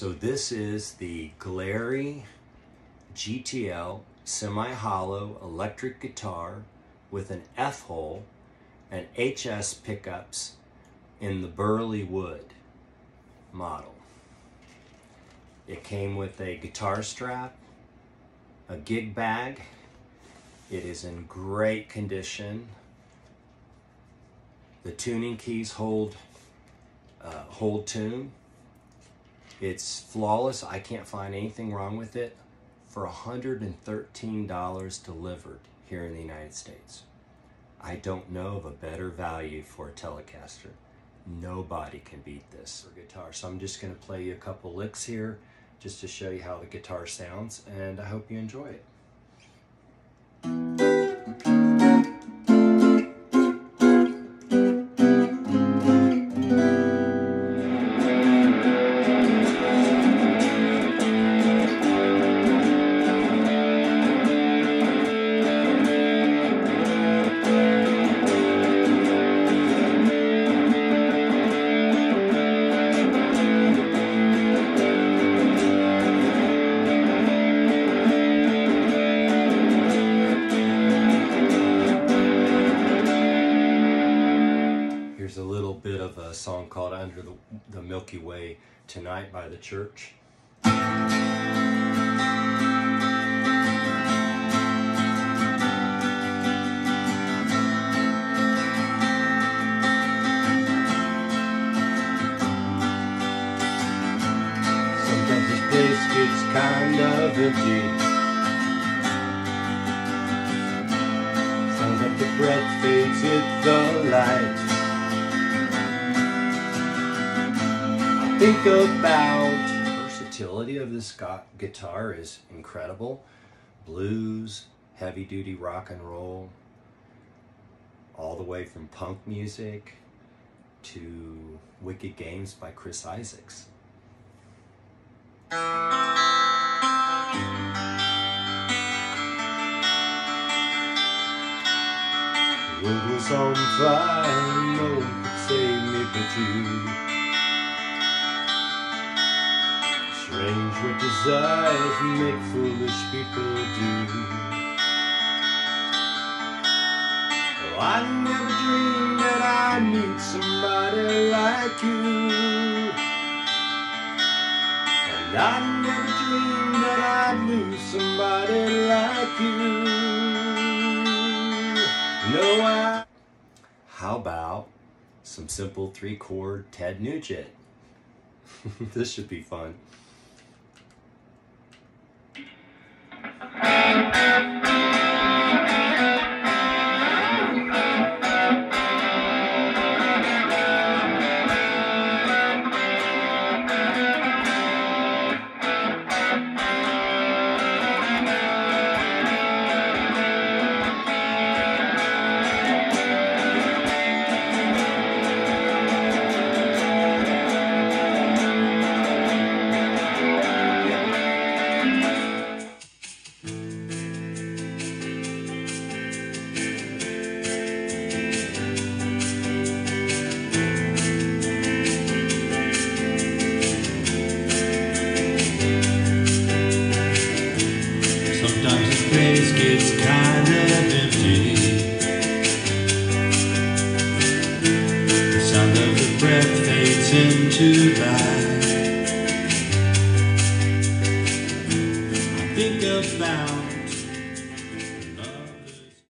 So this is the Glarry GTL semi-hollow electric guitar with an F-hole and HS pickups in the Burlywood model. It came with a guitar strap, a gig bag. It is in great condition. The tuning keys hold uh, hold tune. It's flawless. I can't find anything wrong with it for $113 delivered here in the United States. I don't know of a better value for a Telecaster. Nobody can beat this for guitar. So I'm just going to play you a couple licks here just to show you how the guitar sounds and I hope you enjoy it. Here's a little bit of a song called Under the, the Milky Way Tonight by the Church. Sometimes this place gets kind of empty. Sounds like the breath fades with the light. Think about the versatility of this guitar is incredible. Blues, heavy duty rock and roll, all the way from punk music to Wicked Games by Chris Isaacs. Was on fire, no desires make foolish people do. Oh, I never dreamed that I'd meet somebody like you. And I never dreamed that I'd lose somebody like you. No, I. How about some simple three chord Ted Nugent? this should be fun.